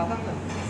아, 다 상관.